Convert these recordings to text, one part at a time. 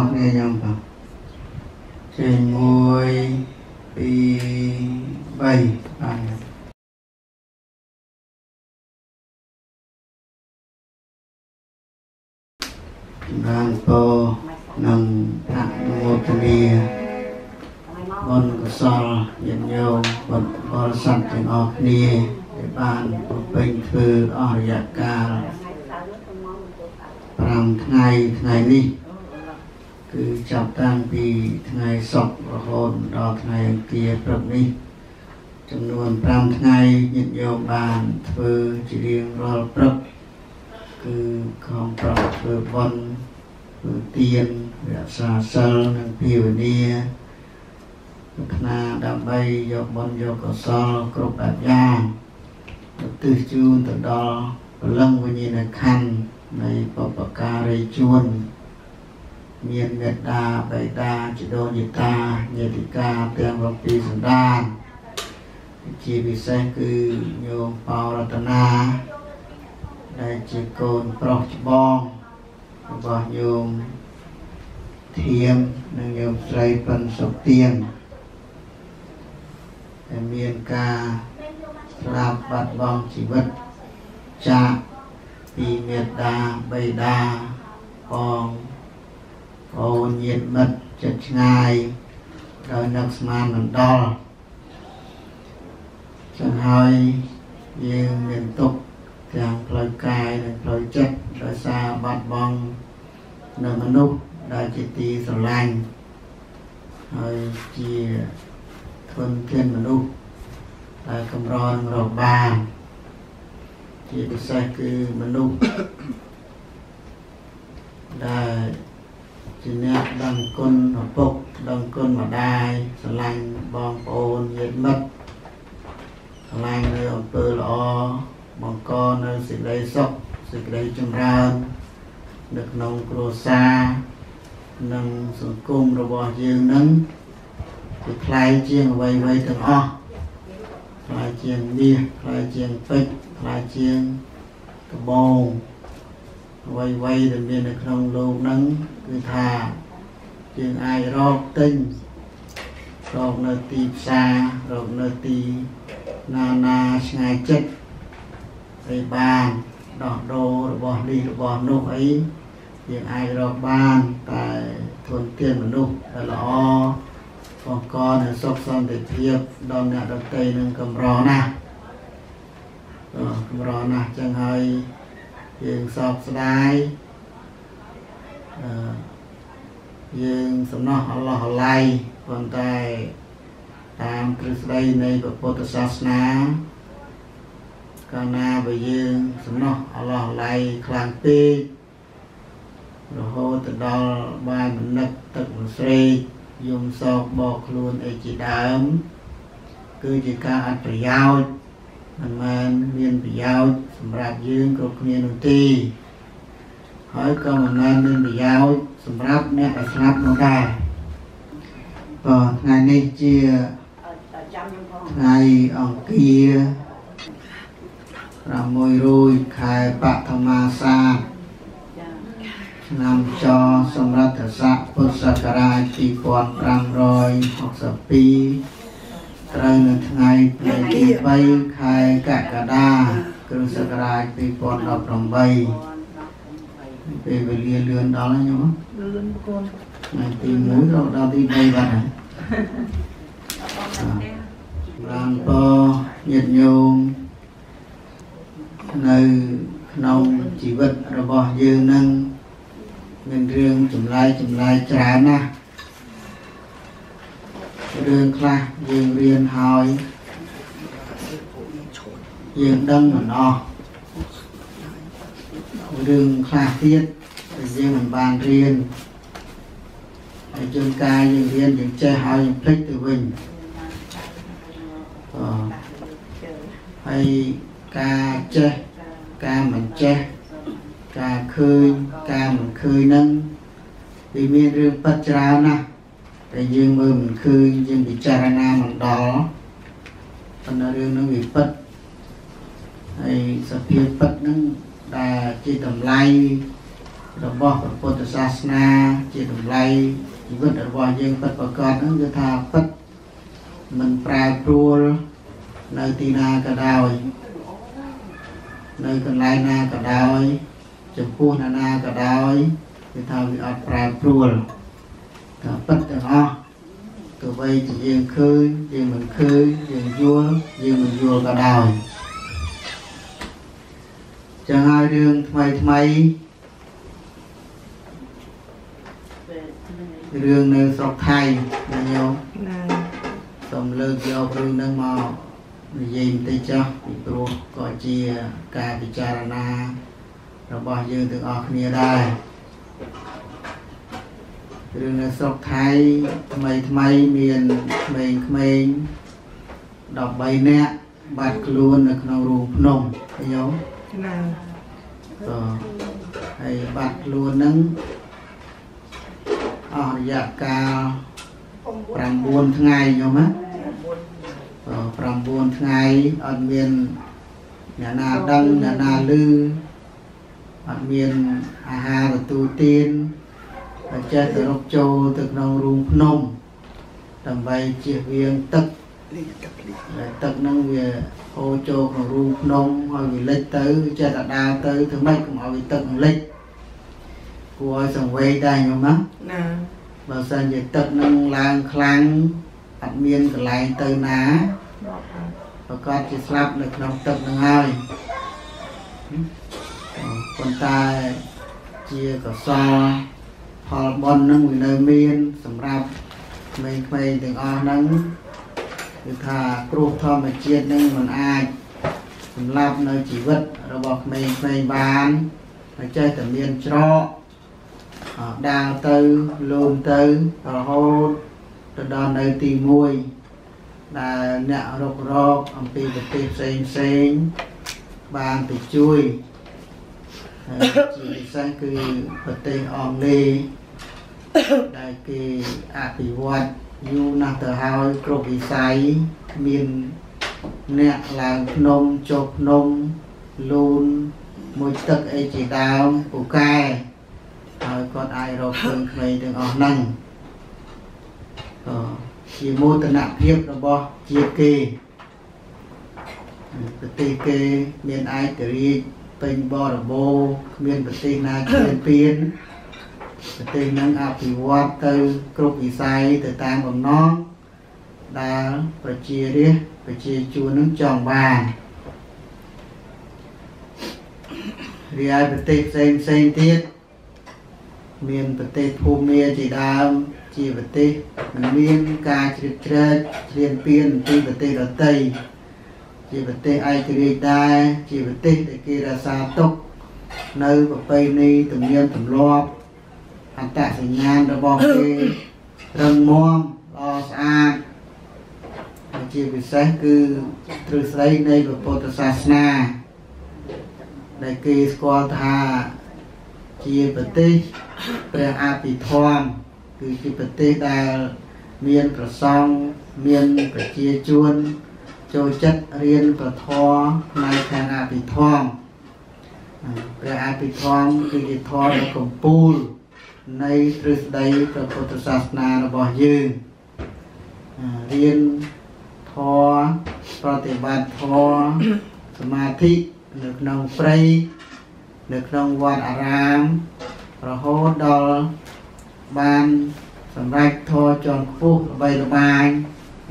ស់គ្នាខ្ញុំបាទចេញ1 2 3បាទចម្រើនពរនិងអនុមោទនាបុណ្យកុសលញាតិញោមបុណ្យបរិស័ទទាំងអស់គ្នាដែលបានប្រពៃធ្វើអស់រយៈកាល 5ថ្ងៃថ្ងៃនេះគឺចាប់តាំងពីថ្ងៃសុក្ររហូតដល់ថ្ងៃអង្គារព្រឹកនេះចំនួន5ថ្ងៃញាតិញោមបានធ្វើជារៀងរាល់ព្រឹកគឺខំប្រឹងធ្វើបុណ្យធ្វើទានរក្សាសិលនិងភាវនាប្រាថ្នាដើម្បីយកបុណ្យយកកុសលគ្រប់បែបយ៉ាងឧទ្ទិសជូនទៅដល់ពលឹងវិញ្ញាណខណ្ឌ នៃបពការីជួនមានមេត្តាបេតាជីដូនយតាញាតិកាទាំង7សន្តានជាពិសេសគឺញោមបោរតនាដែលជាកូនប្រុសច្បងរបស់ញោមធៀមនិងញោមស្រីប៉ិនសុកទៀងដែលមានការស្លាប់បាត់បង់ជីវិតចាក ពីមេត្តាបេតាបងអូនញាតិមិត្តចិត្តឆ្ងាយដោយនឹកស្មានមិនដល់ចឹងហើយយើងមានទុកទាំងផ្លូវកាយនិងផ្លូវចិត្តដោយសារបាត់បង់នៅមនុស្សដែលជាទីស្រឡាញ់ហើយជាធនធានមនុស្សដែលកម្រនឹងរកបាន ជាពិសេសគឺមនុស្សដែលជាអ្នកដឹងគុណឪពុកដឹងគុណម្ដាយស្រឡាញ់បងប្អូនញាតិមិត្តស្រឡាញ់នៅអំពើល្អបង្កនៅសេចក្តីសុខសេចក្តីចម្រើននៅក្នុងគ្រួសារនិងសង្គមរបស់យើងនឹងគឺថ្លៃជាងអ្វីៗទាំងអស់ ថ្លៃជាងមាសថ្លៃជាងពេជ្រថ្លៃជាងដបងអ្វីអ្វីដែលមាននៅក្នុងលោកហ្នឹងគឺថាយើងអាចរកទិញរកនៅទីផ្សាររកនៅទីណាណាឆ្ងាយចិត្តឲ្យបានដោះដូររបស់នេះរបស់នោះអីយើងអាចរកបានតែធនធានមនុស្សដែលល្អ បង្កនៅសុខសន្តិភាពដល់អ្នកដទៃនឹងកម្រណាស់កម្រណាស់ចឹងហើយយើងសោកស្ដាយអឺយើងសំណោះអល់ឡោះអាឡៃប៉ុន្តែតាមទ្រឹស្ដីនៃពុទ្ធសាសនាកាលណាបើយើងសំណោះអល់ឡោះអាឡៃខ្លាំងពេករហូតទៅដល់បាយមនិតទឹកមស្រេក យំសោកបកខ្លួនអីជាដើមគឺជាការអត់ប្រយោជន៍មិនមែនមានប្រយោជន៍សម្រាប់យើងគ្រប់គ្នានោះទេហើយក៏មិនមែនមានប្រយោជន៍សម្រាប់អ្នកដែលស្លាប់នោះដែរបាទថ្ងៃនេះជាថ្ងៃអង្គារ6រោចខែបឋមាសាទឆ្នាំចសម្រាប់ស័កពុទ្ធសក រាជ2562ត្រូវនៅថ្ងៃទី3ខែកក្កដាគ្រិស្តសករាជ2018ពេលវេលាលឿនដល់ហើយញោមលឿនកូនថ្ងៃទី1ដល់ដល់ទី3បាត់ហើយប្រាំពញាតិញោមនៅក្នុងជីវិតរបស់យើងនឹង មានរឿងចម្លែកចម្លែកច្រើនណាស់រឿងខ្លះយើងរៀនហើយយើងដឹងមិនអស់រឿងខ្លះទៀតដែលយើងមិនបានរៀនហើយជួនកាលយើងរៀនយើងចេះហើយយើងភ្លេចទៅវិញអហើយការចេះការមិនចេះ ការឃើញការមិនឃើញហ្នឹងវាមានរឿងប៉ັດច្រើនណាស់តែយើងមើលមិនឃើញយើងពិចារណាមិនដល់ប៉ុន្តែរឿងនោះវាពិតហើយសភាពពិតហ្នឹងដែលជាតម្លៃរបស់ព្រះពុទ្ធសាសនាជាតម្លៃជីវិតរបស់យើងពិតប្រាកដហ្នឹងគឺថាពិតមិនប្រែប្រួលនៅទីណាក៏ដោយនៅកន្លែងណាក៏ដោយ ចំពោះណានាក៏ដោយគឺថាវាអត់ប្រែប្រួលតែពិតទាំងអស់ទោះបីជាយើងឃើញយើងមិនឃើញយើងយល់យើងមិនយល់ក៏ដោយចឹងហើយរឿងថ្មីថ្មីរឿងនៅស្រុកថៃណាញោមណាសូមលើកយករឿងហ្នឹងមកនិយាយបន្តិចចុះពីព្រោះក៏ជាការពិចារណា របស់យើងទាំងអស់គ្នាដែររឿងនៅស្រុកថៃថ្មីថ្មីមានក្មេងក្មេង13នាក់បាត់ខ្លួននៅក្នុងរូងភ្នំឃើញទេណាក៏ហើយបាត់ខ្លួនហ្នឹងអស់រយៈកាល9ថ្ងៃញោមណា9ថ្ងៃអត់មានអ្នកណាដឹងអ្នកណាឮ អត់មានអាហារទទួលទានតែចេះទៅរកចូលទៅក្នុងរូងភ្នំដើម្បីជៀសវាងទឹកទឹកហ្នឹងវាហូរចូលក្នុងរូងភ្នំហើយវាលិចទៅចេះតែដើរទៅធ្វើម៉េចកុំឲ្យវាទឹកលិចគួរឲ្យសង្វេគដែរញោមណាណាបើសិនជាទឹកនឹងឡើងខ្លាំងអត់មានកន្លែងទៅណាប្រកាសជាស្លាប់នៅក្នុងទឹកនឹងហើយ ប៉ុន្តែជាកសលផលបុណ្យនឹងវានៅមាន សម្រាប់ក្មេងៗទាំងអស់ហ្នឹងគឺថាគ្រោះធម្មជាតិនឹងមិនអាចសម្លាប់នៅជីវិតរបស់ក្មេងៗបានតែចេះតែមានច្រកដើរទៅលូនទៅរហូតទៅដល់នៅទី1ដែលអ្នករករកអំពីប្រទេសផ្សេងផ្សេងបានទៅជួយ ជាពិសេសគឺប្រទេសអង់គ្លេសដែលគេអភិវឌ្ឍយូរណាស់ទៅហើយគ្រប់វិស័យមានអ្នកឡើងភ្នំចុះភ្នំលូនមួយទឹកអីជាដើមពូកែហើយគាត់អាចរកឃើញក្មេងទាំងអស់ហ្នឹងក៏ជាមោទនភាពរបស់ជាតិគេប្រទេសគេមានឯករាជ្យ ពេញបរិបូរគ្មានប្រទេសណាជឿនពៀនប្រទេសនឹងអភិវឌ្ឍទៅគ្រប់វិស័យទៅតាមបំណងដែលប្រជារាស្ត្រប្រជាជួននឹងចង់បានរីឯប្រទេសផ្សេងផ្សេងទៀតមានប្រទេសភូមាជាដើមជាប្រទេសមិនមានការជ្រៀតជ្រែកឈ្លានពានពីប្រទេសដទៃ ជាប្រទេសឯករាជ្យដែរជាប្រទេសដែលគេរក្សាទុកនៅប្រពៃណីទំនៀមទម្លាប់អត្តសញ្ញាណរបស់គេរឹងមាំល្អស្អាតហើយជាពិសេសគឺទ្រឹស្ដីនៃពុទ្ធសាសនាដែលគេស្គាល់ថាជាប្រទេសព្រះអភិធម្មគឺជាប្រទេសដែលមានប្រសង់មានប្រជាជន ចូលចិត្តរៀនប្រធមផ្នែកខាងអភិធម្មព្រះអភិធម្មគឺជាធម៌ដ៏កំពូលនៃទ្រឹស្ដីព្រះពុទ្ធសាសនារបស់យើងរៀនធម៌ប្រតិបត្តិធម៌សមាធិនៅក្នុងព្រៃនៅក្នុងវត្តអារាមរហូតដល់បានសម្រេចធម៌ជាន់ខ្ពស់ល្បីល្បាញ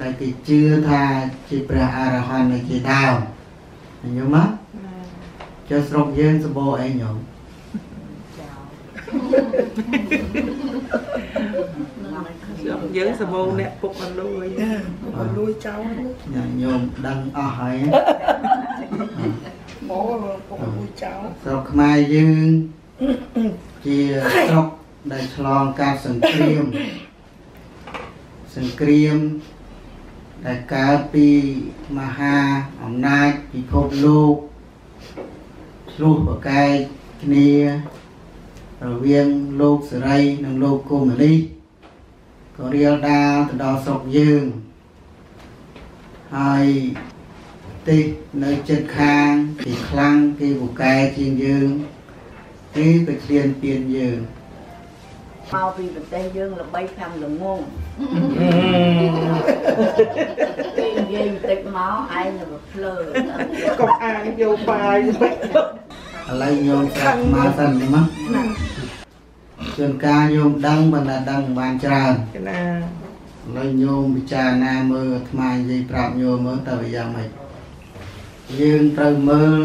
ដែលគេជឿថាជាព្រះអរហន្តនៅជាដើមញោមមកចុះស្រុកយើងសម្បូរអីញោមយើងសម្បូរអ្នកពុកអលួយអលួយចោលញោមដឹងអស់ហើយអូពុកអលួយចោលស្រុកខ្មែរយើងជាស្រុកដែលឆ្លងកាត់សង្គ្រាមសង្គ្រាម ដែលកើតពីមហាអំណាចពិភពលោកឆ្លោះប្រកែកគ្នារវាងលោកសេរីនិងលោកកុម្មុយនីសក៏រៀលដាលទៅដល់ស្រុកយើងហើយទេសនៅចិត្តខាងគេខ្លាំងគេពូកែជាងយើងគេក៏ឆ្លៀនពៀនយើង មកពីប្រទេសយើងល្បីខាងល្ងងគេនិយាយបន្តិចមកឯងទៅភ្លើកុំអាងយកបាយទៅឥឡូវញោមស្រាប់មកសិនមកជួនកាលញោមដឹងប៉ុន្តែដឹងមិនបានច្រើនណាឥឡូវញោមពិចារណាមើលអាត្មានិយាយប្រាប់ញោមមើលតើវាយ៉ាងម៉េចយើងត្រូវមើល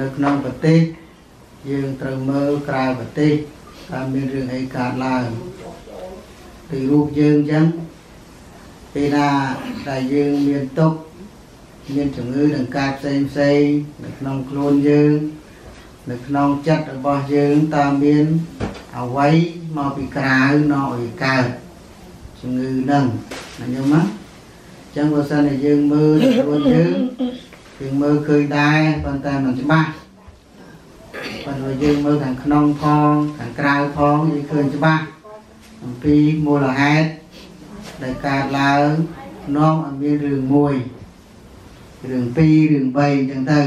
នៅក្នុងប្រទេសយើងត្រូវមើលក្រៅប្រទេស តើមានរឿងអីកើតឡើងពីរូបយើងអញ្ចឹងពេលណាដែលយើងមានទុក្ខមានជំងឺដង្កាត់ផ្សេងផ្សេងៗនៅក្នុងខ្លួនយើង នៅក្នុងចិត្តរបស់យើងតើមានអ្វីមកពីក្រៅនាំឲ្យកើតជំងឺហ្នឹងណាញោមណាអញ្ចឹងបើសិនតែយើងមើលខ្លួនយើងយើងមើលឃើញដែរប៉ុន្តែមិនច្បាស់ ប៉ុន្តែយើងមើលខាងក្នុងផងខាងក្រៅផងយើងឃើញច្បាស់អំពីមូលហេតុដែលកើតឡើងនាំឲ្យមានរឿងមួយរឿងពីររឿង3អញ្ចឹងទៅ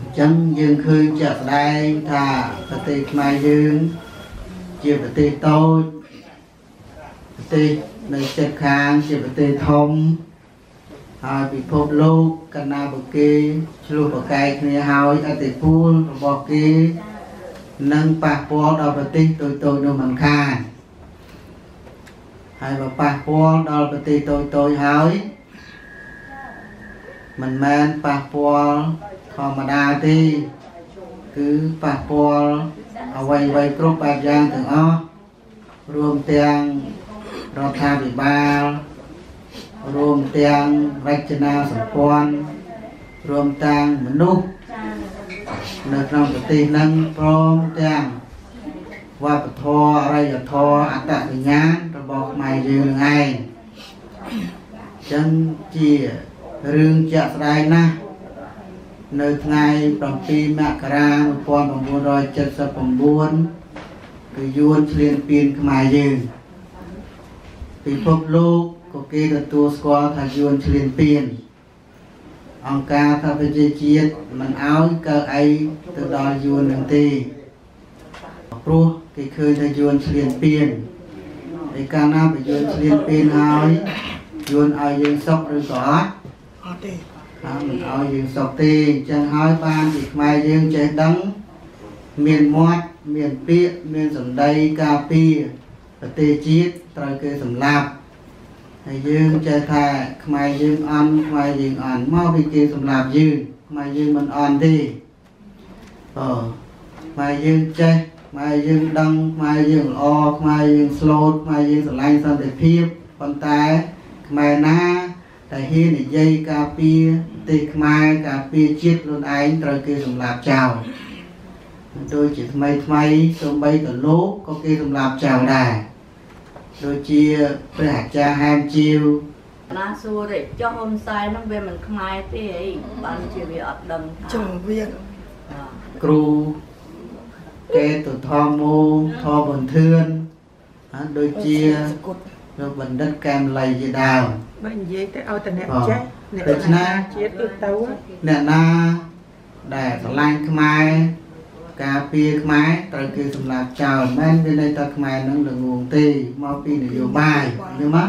អញ្ចឹងយើងឃើញជាក់ស្ដែងថាប្រទេសខ្មែរយើងជាប្រទេសតូចប្រទេសនៅជិតខាងជាប្រទេសធំ ហើយពិភពលោកកណ្ណាបគេឆ្លោះប្រកែកគ្នាហើយអតិពលរបស់គេនឹងប៉ះពាល់ដល់ប្រទេសតូចៗនោះមិនខានហើយបើប៉ះពាល់ដល់ប្រទេសតូចៗហើយមិនមែនប៉ះពាល់ធម្មតាទេគឺប៉ះពាល់អ្វីៗគ្រប់បែបយ៉ាងទាំងអស់រួមទាំងរដ្ឋាភិបាល រួមទាំងរចនាសម្ព័ន្ធរួមទាំងមនុស្សនៅក្នុងប្រទេសហ្នឹងព្រមទាំងវប្បធម៌អរិយធម៌អត្តសញ្ញាណរបស់ខ្មែរយើងនឹងឯងអញ្ចឹងជារឿងជាក់ស្ដែងណាស់នៅថ្ងៃ7មករា1979គឺយួនឆ្លៀនពៀនខ្មែរយើងពិភពលោក ក៏គេទទួលស្គាល់ថាយួនឆ្លៀនពៀនអង្គការសហប្រជាជាតិមិនអោយកើអីទៅដល់យួននឹងទេព្រោះគេឃើញថាយួនឆ្លៀនពៀនឯកាលណាបើយួនឆ្លៀនពៀនហើយយួនឲ្យយើងសុខឬក៏អត់អត់ទេហើយមិនឲ្យយើងសុខទេអញ្ចឹងហើយបានពីខ្មែរយើងចេះដឹងមានមាត់មានពាក្យមានសម្ដីការពារប្រទេសជាតិត្រូវគេសម្លាប់ ហើយយើងចេះថាខ្មែរយើងអន់ខ្មែរយើងអន់មកពីគេសម្លាប់យើងខ្មែរយើងមិនអន់ទេអូខ្មែរយើងចេះខ្មែរយើងដឹងខ្មែរយើងល្អខ្មែរយើងស្លូតខ្មែរយើងស្រឡាញ់សន្តិភាពប៉ុន្តែខ្មែរណាតែហ៊ាននិយាយការពារប្រទេសខ្មែរការពារជាតិខ្លួនឯងត្រូវគេសម្លាប់ចោលដូចជាថ្មីថ្មីសូម្បីតលោកក៏គេសម្លាប់ចោលដែរ ដូចជាព្រះអាចារ្យហែមជីវណាសួរទេចុះហ៊ុនសែនហ្នឹងវាមិនខ្មែរទេអីបានជាវាអត់ដឹងថាចុះវាបាទគ្រូកេតុធម្មូធមបន្ទឿនហើយដូចជាសគុតលោកបណ្ឌិតកែមលៃជាដើមបើនិយាយទៅឲ្យតអ្នកអ่าចេះអ្នកដូច្នេះជាតិទៅទៅអ្នកណាដែលស្រឡាញ់ខ្មែរ ការពារខ្មែរត្រូវគេសម្លាប់ចោលមិនមែនមានន័យថាខ្មែរនឹងល្ងងទេមកពីនយោបាយយល់មក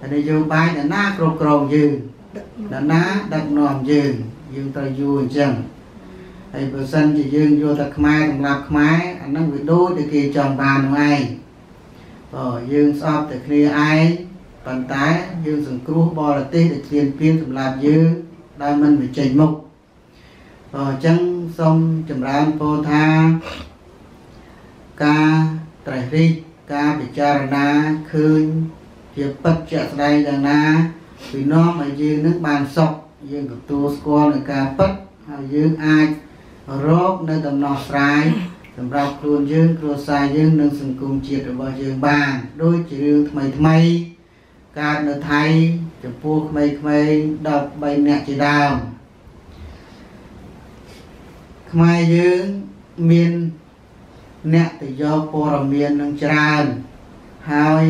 តែនយោបាយអ្នកណាគ្រប់គ្រងយើងអ្នកណាដឹកនាំយើងយើងត្រូវយល់អញ្ចឹងហើយបើសិនជាយើងយល់តែខ្មែរសម្លាប់ខ្មែរអាហ្នឹងវាដូចតែគេចង់បាននោះឯងបើយើងស្អប់តែគ្នាឯងប៉ុន្តែយើងសង្គ្រោះបរទេសដែលឈ្លានពានសម្លាប់យើងដែលមិនបញ្ចេញមុខអញ្ចឹង សូមចម្រើនពរថា ការត្រេះរិះការពិចារណាឃើញជាពិតជាក់ស្ដែងយ៉ាងណាពីនាំឲ្យយើងនឹងបានសុខយើងទទួលស្គាល់នឹងការពិតហើយយើងអាចរកនៅដំណោះស្រាយសម្រាប់ខ្លួនយើងគ្រួសារយើងនិងសង្គមជាតិរបស់យើងបានដូចជារឿងថ្មីថ្មីៗកើតនៅថៃចំពោះក្មេងៗ13នាក់ជាដើម ខ្មែរយើងមានអ្នកទៅយកព័ត៌មាននឹងច្រើនហើយ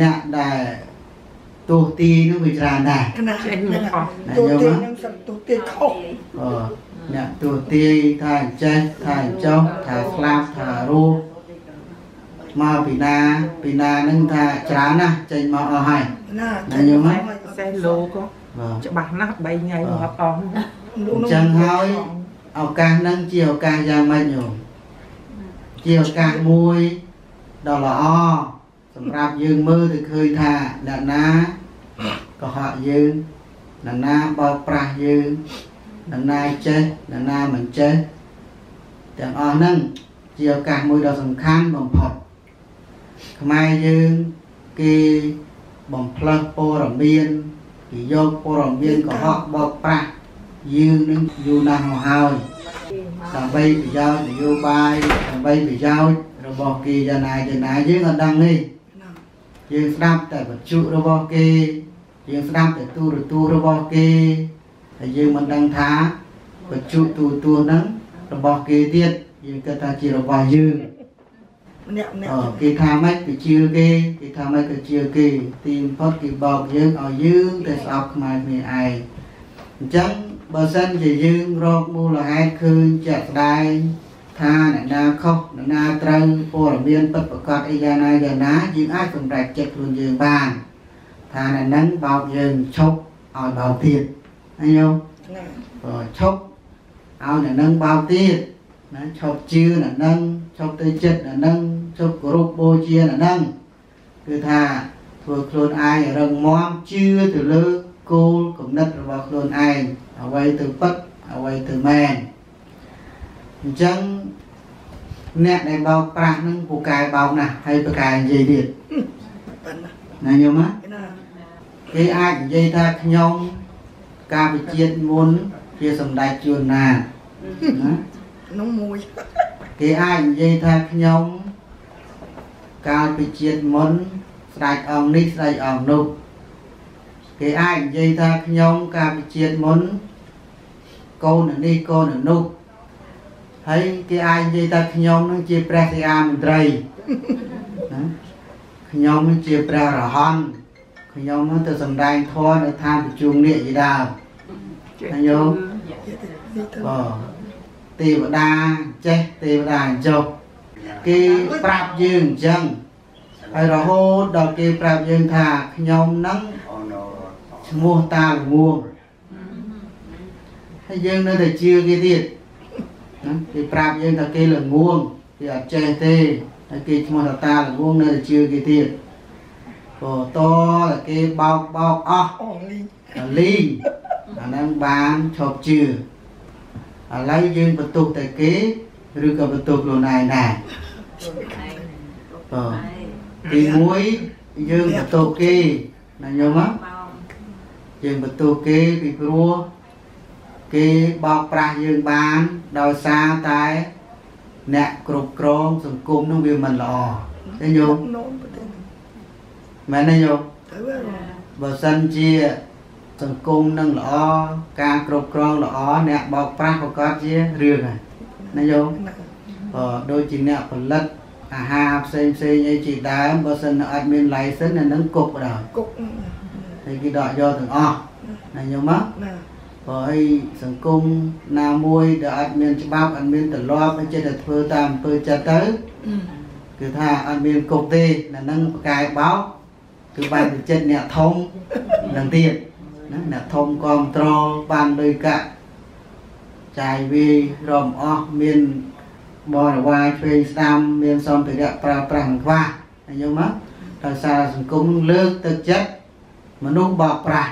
អ្នកដែលទោះទីនោះវាច្រើនដែរចេញមកអស់ណាទូយល់ទីមកនឹងសឹកទូទីខុសអឺអ្នកទួទាយថាអញ្ចេះថាអញ្ចោះថាស្លាប់ថារស់មកពីណាពីណានឹងថាច្រើនណាស់ចេញមកអស់ហើយណាណាញោមហ៎សេះលោក៏បាទច្បាស់ណាស់3ថ្ងៃមកអត់អស់អញ្ចឹងហើយ ឱកាសហ្នឹងជាឱកាសយ៉ាងម៉េចញោមជាឱកាសមួយដ៏ល្អសម្រាប់យើងមើលទៅឃើញថាអ្នកណាកុហកយើងអ្នកណាបោកប្រាស់យើងអ្នកណាចេះអ្នកណាមិនចេះទាំងអស់ហ្នឹងជាឱកាសមួយដ៏សំខាន់បំផុតខ្មែរយើងគេបំផ្លើសព័ត៌មានគេយកព័ត៌មានកុហកបោកប្រាស់ យើងនឹងយូរណាស់មកហើយដើម្បីប្រយោជន៍នយោបាយដើម្បីប្រយោជន៍របស់គេយ៉ាងណាយ៉ាងណាយើងអត់ដឹងទេយើងស្ដាប់តែបច្ចុរបស់គេយើងស្ដាប់តែទូរទស្សន៍របស់គេហើយយើងមិនដឹងថាបច្ចុទូរទស្សន៍ហ្នឹងរបស់គេទៀតយើងគិតថាជារបស់យើងម្នាក់ម្នាក់អឺគេថាម៉េចក៏ជឿគេគេថាម៉េចក៏ជឿគេទីបំផុតគេបោកយើងឲ្យយើងតែស្អប់ខ្មែរគ្នាឯងអញ្ចឹង បើសិនជាយើងរកមូលហេតុឃើញជាក់ស្ដែងថាអ្នកណាខុសអ្នកណាត្រូវព័ត៌មានពិតប្រាកដអីយ៉ាងណាយ៉ាងណាយើងអាចសម្រេចចិត្តខ្លួនយើងបានថាអ្នកហ្នឹងបោកយើងឈប់ឲ្យបោកទៀតហើយយោណាក៏ឈប់ឲ្យអ្នកនឹងបោកទៀតណាឈប់ជឿអ្នកនឹងឈប់ទៅចិត្តអ្នកនឹងឈប់គោរពបូជាអ្នកនឹងគឺថាធ្វើខ្លួនឯងឲ្យរឹងមាំជឿទៅលើគោលគំនិតរបស់ខ្លួនឯង អ្វីទៅពិតអ្វីទៅមែនអញ្ចឹងអ្នកដែលបោកប្រាស់នឹងពូកែបោកណាស់ហើយពូកែនិយាយទៀតប៉ិនណាណាញោមណាណាគេអាចនិយាយថាខ្ញុំការវិជាតិមុនជាសម្ដេចជួនណាណានោះមួយគេអាចនិយាយថាខ្ញុំកាលពីជាតិមុនស្ដេចអង្គនេះស្ដេចអង្គនោះគេអាចនិយាយថាខ្ញុំកាលពីជាតិមុន កូននេះកូននោះហើយគេអាចនិយាយថាខ្ញុំនឹងជាព្រះសិហាមន្ត្រីណាខ្ញុំនឹងជាព្រះរហន្តខ្ញុំនឹងទៅសម្ដែងធម៌នៅឋានប្រជុំនេះជាដើមហើយយោនេះទៅបាទទេវតាចេះទេវតាអញ្ចុះគេប្រាប់យើងអញ្ចឹងហើយរហូតដល់គេប្រាប់យើងថាខ្ញុំនឹងឈ្មោះតាល្ងង ហើយយើងនៅតែជឿគេទៀតណាគេប្រាប់យើងថាគេល្ងងគេអត់ចេះទេហើយគេឈ្មោះថាតាល្ងងនៅតែជឿគេទៀតក៏តតែគេបោកបោកអស់អងលីលីងអាហ្នឹងបានឈប់ជឿឥឡូវយើងបន្ទុកតែគេឬក៏បន្ទុកខ្លួនឯងដែរបាទទី1យើងបន្ទុកគេណាញោមណាយើងបន្ទុកគេពីព្រោះ គេបោកប្រាស់យើងបានដោយសារតែអ្នកគ្រប់គ្រងសង្គមនោះវាមិនល្អទេញោមនោមប្រទេសមែនទេញោមទៅហើយបើសិនជាសង្គមនឹងល្អការគ្រប់គ្រងល្អអ្នកបោកប្រាស់ប្រកាសជារឿងហើយណាយោណាបើដូចជាអ្នកផលិតអាហារផ្សេងផ្សេងអីជាដើមបើសិនអត់មាន license អានឹងគប់បណ្ដោយគុកហើយគេដកយកទាំងអស់ណាយោមកណា បើអីសង្គមណាមួយដែលអត់មានច្បាប់អត់មានទម្លាប់ចេះតែធ្វើតាមអំពើចិត្តទៅគឺថាអត់មានគប់ទេណានឹងប្រកែបោកគឺបែរទៅចិត្តអ្នកធំនឹងទៀតណាអ្នកធំគ្រប់ត្របានលុយកាក់ចាយវាយរំអស់មានបរិវារឆ្វេងស្ដាំមានសម្ភារៈប្រើប្រាស់មិនខ្វះហើយយល់មកដោយសារសង្គមលើកទឹកចិត្តមនុស្សបោកប្រាស់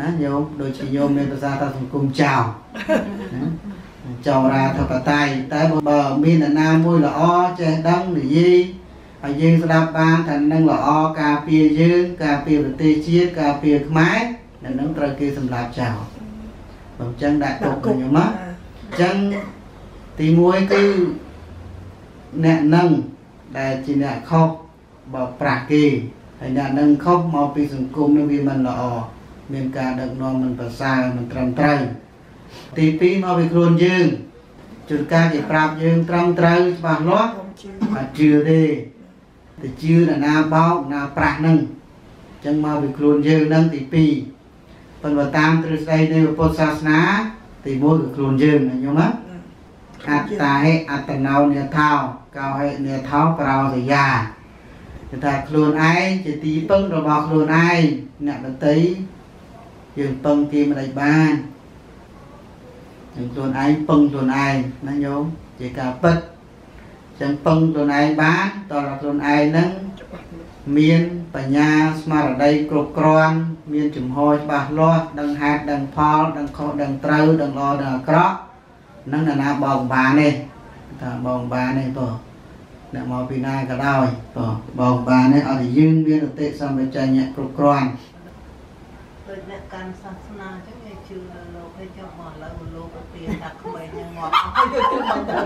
ណាញោមដូចជាញោមមានភាសាថាសង្គមចោលណាចោរាធិបតេយ្យតែបើមានអ្នកណាមួយល្អចេះដឹងនិយាយហើយយើងស្ដាប់បានថានឹងល្អការពារយើងការពារប្រទេសជាតិការពារខ្មែរនឹងនឹងត្រូវគេសម្លាប់ចោលបើអញ្ចឹងដាក់ទុកញោមណាអញ្ចឹងទី1គឺអ្នកនឹងដែលជាអ្នកខុសបោកប្រាស់គេហើយអ្នកនឹងខុសមកពីសង្គមនឹងវាមិនល្អ មានការដឹកនាំមិនប្រសើរមិនត្រឹមត្រូវទី2មកពីខ្លួនយើងជួនកាលគេប្រាប់យើងត្រឹមត្រូវច្បាស់លាស់ខ្ញុំជឿអត់ជឿទេទៅជឿអ្នកណាបោកណាប្រាស់នឹងអញ្ចឹងមកពីខ្លួនយើងនឹងទី2ប៉ុន្តែតាមទ្រឹស្ដីនៃពុទ្ធសាសនាទី1គឺខ្លួនយើងណាញោមណាអត្តាហេអត្តណោនិថោកោហេនិថោប្រោសយាគឺថាខ្លួនឯងជាទីពឹងរបស់ខ្លួនឯងអ្នកដតី យើងពឹងគេមិនដេចបានយើងខ្លួនឯងពឹងខ្លួនឯងណាញោមជាការពិតចឹងពឹងខ្លួនឯងបានតើខ្លួនឯងហ្នឹងមានបញ្ញាស្មារតីគ្រប់គ្រាន់មានចំហច្បាស់លាស់ដឹងហេតុដឹងផលដឹងខុសដឹងត្រូវដឹងល្អដឹងអាក្រក់នឹងអ្នកណាបងបានទេថាបងបានទេបងអ្នកមកពីណាក៏ដោយបងបងបានទេអត់តែយើងមានអតិសម្បជញ្ញៈគ្រប់គ្រាន់ ដូចអ្នកកាន់សាសនាអញ្ចឹងគេជឿលើលោកហើយចុះមកលើលោកទៅពីថាក្មេងហ្នឹងមកឲ្យទៅមកទៅ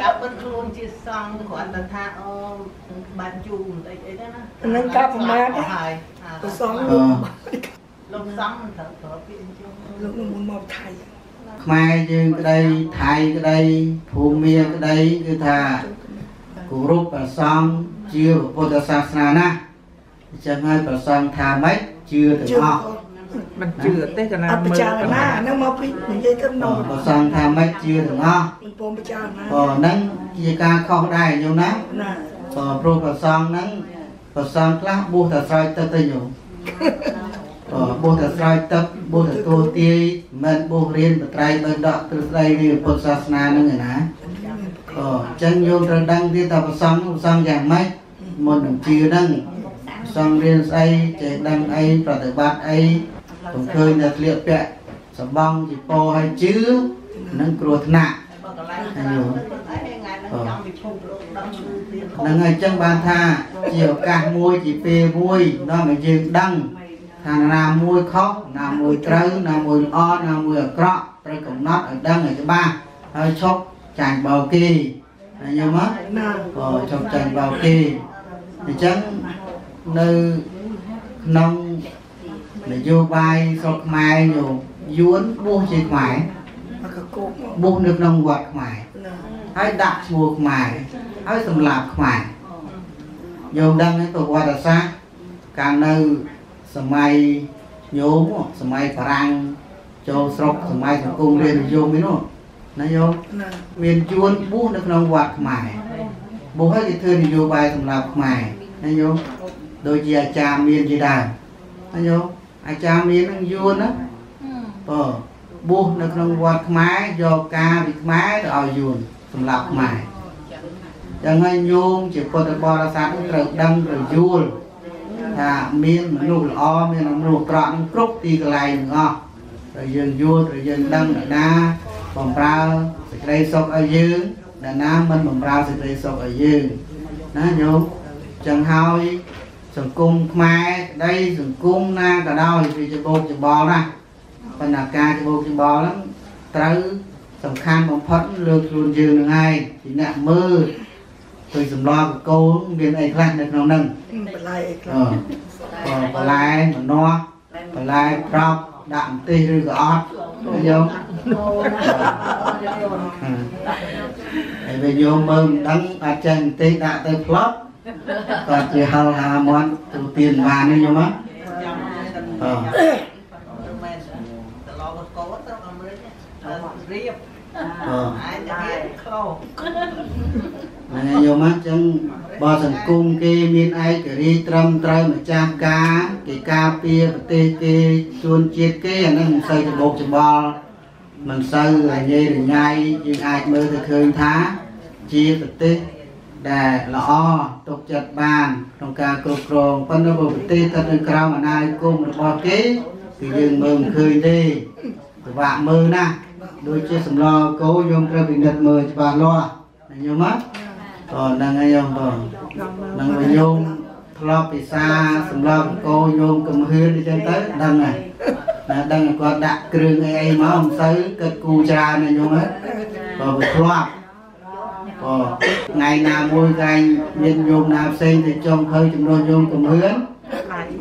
កាប់បិទខ្លួនជាសង្ឃគ្រាន់តែថាអូបានជូរបន្តិចអីទៅណានឹងកាប់ប្រមាណហើយប្រសងអលោកលោកសង្ឃមិនត្រូវប្រើពាក្យអញ្ចឹងលោកនឹងមុនមកថៃខ្មែរយើងក្តីថៃក្តីភូមាក្តីគឺថាគោរពព្រះសង្ឃជាពុទ្ធសាសនាណាអញ្ចឹងហើយព្រះសង្ឃថាម៉េច ជឿទាំងជឿអស់មិនជឿទេកណាអត់ពិចារណាហ្នឹងមកពីនិយាយទៅនំព្រះសង្ឃថាម៉េចជឿទាំងអស់ពីពងពិចារណាក៏ហ្នឹងជាការខុសដែរញោមណាណាក៏ព្រោះព្រះសង្ឃហ្នឹងព្រះសង្ឃខ្លះបួសតែស្រោចទឹកទេញោមក៏បួសតែស្រោចទឹកបួសតែទូទាយមិនបួសរៀនបត្រៃបើដកទ្រឹស្ដីនៃពុទ្ធសាសនាហ្នឹងឯណាអញ្ចឹងយោមត្រូវដឹងទៀតថាប្រសងប្រសងយ៉ាងម៉េចមុននឹងជឿហ្នឹង ប្រសងរៀនស្អីចេះដឹងអីប្រតិបត្តិអីកុំឃើញតែធ្លាកពាក់សំបងជីពោឲ្យជឿនឹងគ្រោះថ្នាក់បើកន្លែងតាមទៅអីថ្ងៃហ្នឹងចង់ពិភពលោកដឹងរៀនខុសហ្នឹងហើយអញ្ចឹងបានថាជាឱកាសមួយជាពេលមួយនាំឲ្យយើងដឹងថាណាមួយខុសណាមួយត្រូវណាមួយល្អណាមួយអាក្រក់ត្រូវកំណត់ឲ្យដឹងឲ្យច្បាស់ហើយឈប់ចាញ់បោកគេហើយញោមហ៎ណាក៏ចង់ចាញ់បោកគេអញ្ចឹង នៅក្នុងនយោបាយស្រុកខ្មែរយោយួនបួសជាខ្មែរមកកកោកមកបួសនៅក្នុងវត្តខ្មែរណាហើយដាក់ឈ្មោះខ្មែរហើយសម្លាប់ខ្មែរយោដឹងទេប្រវត្តិសាស្ត្រកាលនៅសម័យញោមសម័យបារាំងចូលស្រុកសម័យសង្គមរាជនិយមនេះនោះណាយោមណាមានជួនបួសនៅក្នុងវត្តខ្មែរបួសហើយគេធ្វើនយោបាយសម្រាប់ខ្មែរណាញោម ដូចជាអាចារ្យមានជាដើមណាញោមអាចារ្យមាននឹងយួនណាបើបួសនៅក្នុងវត្តខ្មែរយកការពីខ្មែរទៅឲ្យយួនសម្រាប់ខ្មែរចឹងហើយញោមជាពុទ្ធបរិស័ទត្រូវដឹងត្រូវយល់ថាមានមនុស្សល្អមានមនុស្សអាក្រក់នឹងគ្រប់ទីកន្លែងទាំងអស់ត្រូវយើងយល់ត្រូវយើងដឹងអ្នកណាបំរើសេចក្តីសុខឲ្យយើងអ្នកណាមិនបំរើសេចក្តីសុខឲ្យយើងណាញោមចឹងហើយ សង្គមខ្មែរក្តីសង្គមណាក៏ដោយវាច្បោកច្បល់ណាបណ្ណាការច្បោកច្បល់ហ្នឹងត្រូវសំខាន់បំផុតលើខ្លួនយើងនឹងឯងជាអ្នកមើលទៅសម្លកកូនមានអីខ្លះនៅក្នុងហ្នឹងបន្លែអីខ្លះអឺក៏បន្លែម្នាស់បន្លែប្រប់ដាក់ម្ទេសឬក៏អត់ណាញោមហើយវាយកមើលមិនដឹងអត់ចេះបន្តិចដាក់ទៅផ្លប់ ក៏ជាហៅហាមាត់ទូទានបានទេញោមហ៎ចង់តែអឺមែនតឡកកោទៅអាមេរិករៀបអឺអាចតែរៀបខ្លោហ្នឹងហើយញោមហ៎អញ្ចឹងបើសង្គមគេមានឯករាជ្យត្រឹមត្រូវម្ចាស់ការគេការពារប្រទេសគេជួនជាតិគេអាហ្នឹងមិនសូវច្បោកច្បល់មិនសូវរញ៉េរញ៉ៃយើងអាចមើលទៅឃើញថាជាប្រទេស ដែលល្អទុកចិត្តបានក្នុងការគ្រប់គ្រងប៉ុន្តែបើប្រទេសស្ថិតនៅក្រោមអាណានិគមរបស់គេគឺយើងមើលមិនឃើញទេពិបាកមើលណាស់ដូចជាសម្លកោយើងត្រូវពិនិត្យមើលច្បាស់លាស់ណាញោមហ៎ក៏ហ្នឹងហើយយោមបងហ្នឹងហើយយោមធ្លាប់ពិសាសម្រាប់កោយោមកំហឿនអញ្ចឹងទៅដឹងហើយណាដឹងតែគាត់ដាក់គ្រឿងអីអីមកមិនសូវគិតគូច្រើនណាយោមហ៎ក៏វាធ្លាប់ក៏ ថ្ងៃណាមួយកាយមានយោមណាផ្សេងទៅចុងឃើញចំនួនយោមកំហឿន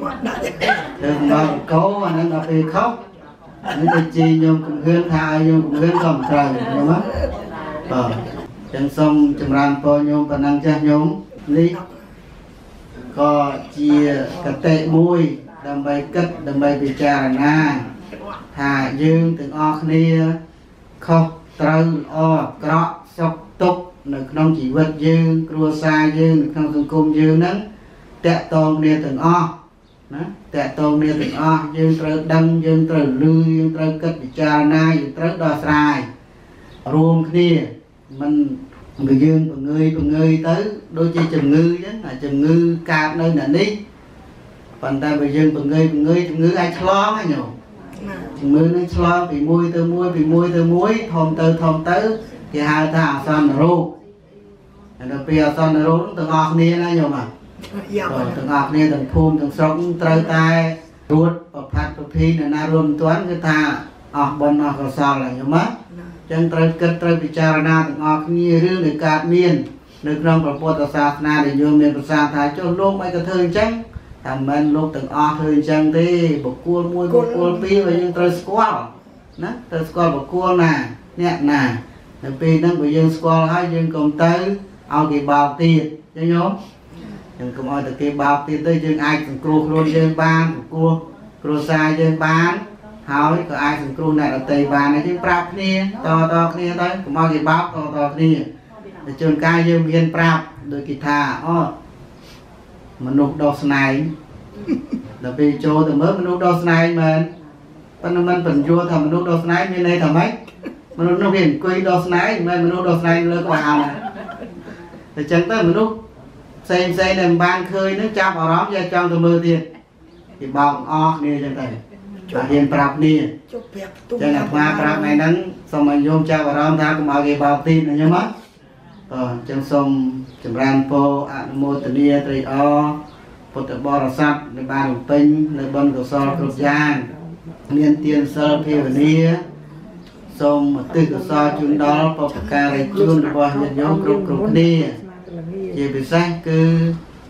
មកដាក់ធ្វើសម្រាប់កោអាហ្នឹងដល់ពេលខុសនេះទៅជីយោមកំហឿនថាឲ្យយោមកំហឿនក៏មិនត្រូវយោមហ៎បាទចឹងសូមចម្រើនពរញោមប៉ុណ្ណឹងចាស់ញោមនេះក៏ជាកតិមួយដើម្បីគិតដើម្បីពិចារណាថាយើងទាំងអស់គ្នាខុសត្រូវល្អអាក្រក់សុខទុក្ខ នៅក្នុងជីវិតយើង គ្រួសារយើងនៅក្នុងសង្គមយើងហ្នឹងតកតងគ្នាទាំងអស់ណាតកតងគ្នាទាំងអស់យើងត្រូវដឹងយើងត្រូវលឺយើងត្រូវគិតពិចារណាយើងត្រូវដោះស្រាយរួមគ្នាមិនគឺយើងបង្ងើយបង្ងើយទៅ ដូចជាជំងឺអញ្ចឹងអាជំងឺកើតនៅអ្នកនេះប៉ុន្តែបើយើងបង្ងើយបង្ងើយជំងឺអាចឆ្លងហ្នឹងញោមណាជំងឺនឹងឆ្លងពីមួយទៅមួយពីមួយទៅមួយធំទៅធំទៅ គេហៅថាអាសន្នរោគហើយដល់ពេលអាសន្នរោគទាំងអស់គ្នាណាញោមអាយ៉ាប់ក៏ទាំងអស់គ្នាទាំងភូមិទាំងស្រុកត្រូវតែរួតប្រផាត់ប្រភេទនៅណារួមមិនទាន់គឺថាអស់បុណ្យអស់កុសលហើយញោមណាណាចឹងត្រូវគិតត្រូវពិចារណាទាំងអស់គ្នារឿងដែលកើតមាននៅក្នុងព្រះពុទ្ធសាសនាដែលយើងមានប្រសាសន៍ថាចុះលោកមិនក៏ធ្វើអញ្ចឹងតែមិនមែនលោកទាំងអស់ធ្វើអញ្ចឹងទេបុគ្គលមួយបុគ្គលពីរបើយើងត្រូវស្គាល់ណាត្រូវស្គាល់បុគ្គលណាអ្នកណា នៅពេលហ្នឹងបើយើងស្គាល់ហើយយើងកុំទៅឲ្យគេបោកទៀតចឹងញោមយើងកុំឲ្យតែគេបោកទៀតទៅយើងអាចសង្គ្រោះខ្លួនយើងបានសង្គ្រោះគ្រួសារយើងបានហើយក៏អាចសង្គ្រោះអ្នកដទៃបានដែរយើងប្រាប់គ្នាតតគ្នាទៅកុំឲ្យគេបោកតតគ្នាតែជួនកាលយើងមានប្រាប់ដូចគេថាអូមនុស្សដោះស្នែងដល់ពេលចូលទៅមើលមនុស្សដោះស្នែងមែនប៉ុន្តែមិនបញ្យល់ថាមនុស្សដោះស្នែងមានន័យថាម៉េច មនុស្សនោះវាអង្គុយដោះស្នែងមិនមែនមនុស្សដោះស្នែងលើក្បាលណាតែចឹងទៅមនុស្សផ្សេងផ្សេងដែលមិនបានឃើញនឹងចាប់អារម្មណ៍យកចង់ទៅមើលទៀតគេបោកអស់គ្នាចឹងទៅចាហ៊ានប្រាប់គ្នាជប់ប្រាប់ផ្ទុំចឹងអាត្មាប្រាប់ថ្ងៃហ្នឹងសូមឲ្យញោមចាប់អារម្មណ៍ថាកុំឲ្យគេបោកទីណាញោមហ៎អឺចឹងសូមចម្រើនពរអនុមោទនាត្រេកអរពុទ្ធបរិស័ទដែលបានបំពេញនៅបុណ្យកុសលគ្រប់យ៉ាងមានទានសិលភាវនា សូមឧទ្ទិសកុសលជូនដល់បុព្វការីជនរបស់ញាតិញោមគ្រប់គ្រប់គ្នាជាពិសេសគឺ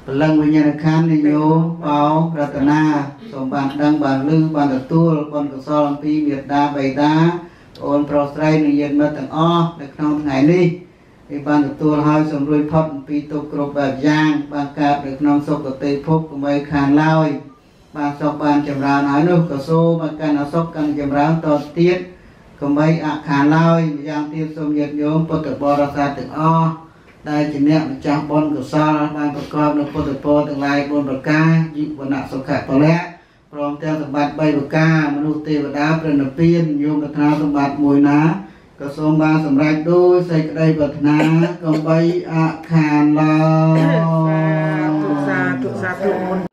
ពលឹងវិញ្ញាណក្ខន្ធនៃយោបោរតនាសូមបានដឹងបានលឺបានទទួលបុណ្យកុសលអំពីមេត្តាបិតាអូនប្រុសស្រីនិងញាតិមិត្តទាំងអស់នៅក្នុងថ្ងៃនេះគេបានទទួលហើយសូមរួចផុតអំពីទុក្ខគ្រប់បែបយ៉ាងបានកើតនៅក្នុងសុគតិភពកុំឲ្យខានឡើយបានសុខបានចម្រើនហើយនោះក៏សូមឲ្យកាន់អសុខកាន់ចម្រើនតទៅទៀត កុំឲ្យអខានឡើយម្យ៉ាងទៀតសូមញាតិញោមពុទ្ធបរិស័ទទាំងអស់ដែលជាអ្នកម្ចាស់បុណ្យកុសលបានប្រកបនៅពុទ្ធពរទាំងឡាយ4ប្រការជីវណៈសុខៈពលៈព្រមទាំងសម្បត្តិ3ប្រការមនុស្សទេវតាព្រះនិព្វានយមកថាសម្បត្តិមួយណាក៏សូមបានសម្រេចដោយសេចក្តីប្រាថ្នាកុំបីអខានឡើយសាធុសាធុសាធុមុន